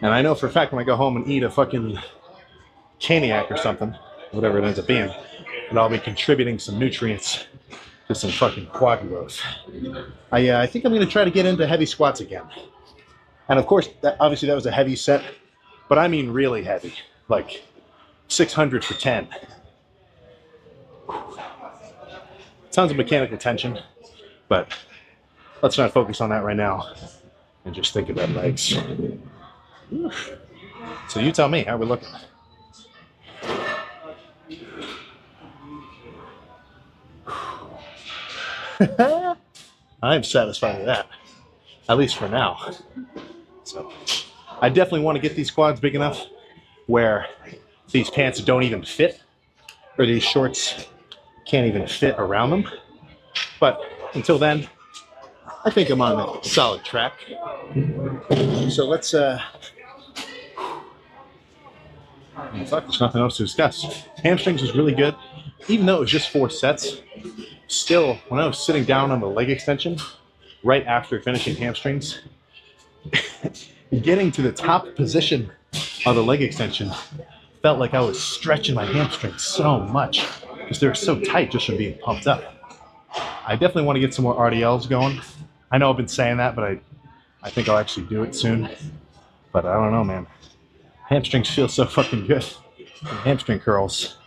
And I know for a fact when I go home and eat a fucking caniac or something, whatever it ends up being, that I'll be contributing some nutrients to some fucking quad growth. I, uh, I think I'm going to try to get into heavy squats again. And of course, that, obviously that was a heavy set, but I mean really heavy, like 600 for 10. Tons of mechanical tension, but let's not focus on that right now and just think about legs. So you tell me how we're looking. I'm satisfied with that, at least for now. So I definitely want to get these quads big enough where these pants don't even fit, or these shorts can't even fit around them. But until then, I think I'm on a solid track. So let's uh in fact, there's nothing else to discuss. Hamstrings was really good. Even though it was just four sets, still, when I was sitting down on the leg extension, right after finishing hamstrings, getting to the top position of the leg extension felt like I was stretching my hamstrings so much because they're so tight just from being pumped up. I definitely want to get some more RDLs going. I know I've been saying that, but I, I think I'll actually do it soon. But I don't know, man. Hamstrings feel so fucking good. Hamstring curls.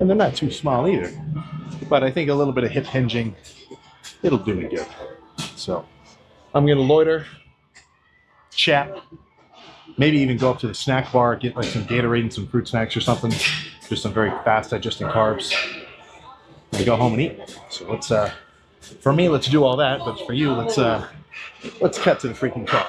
And they're not too small either. But I think a little bit of hip hinging, it'll do me good. So I'm gonna loiter, chat, maybe even go up to the snack bar, get like some Gatorade and some fruit snacks or something. Just some very fast digesting carbs. And go home and eat. So let's uh for me let's do all that, but for you let's uh let's cut to the freaking car.